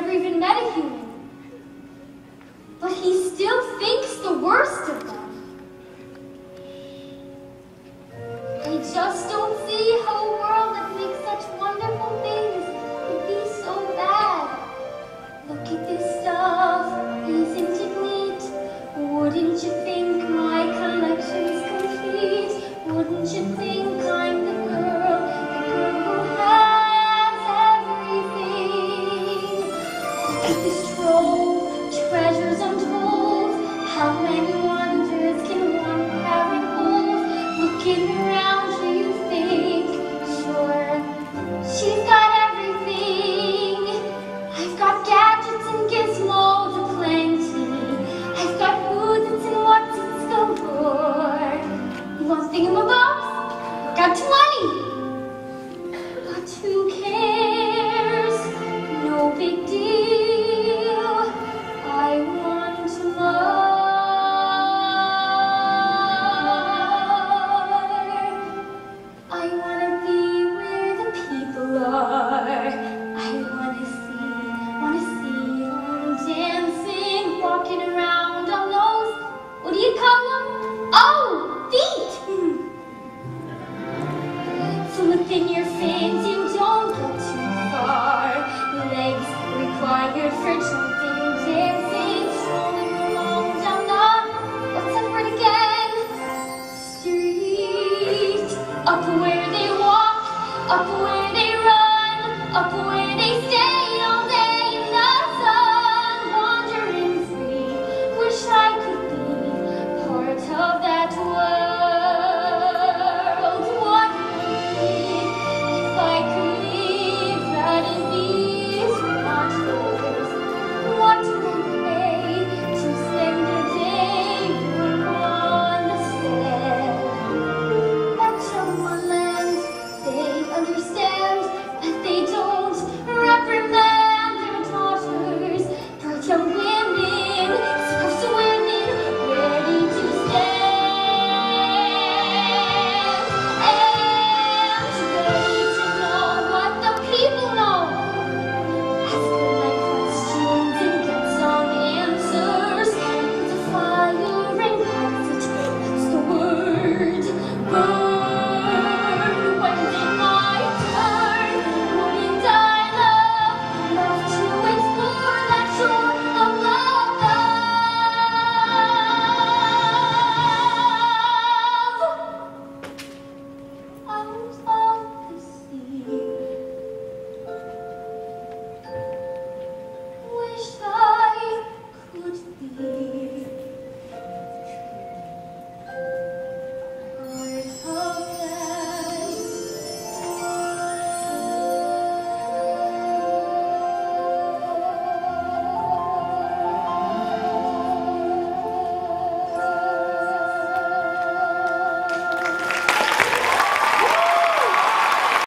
never even met a human. But he still thinks the worst of them. I just don't many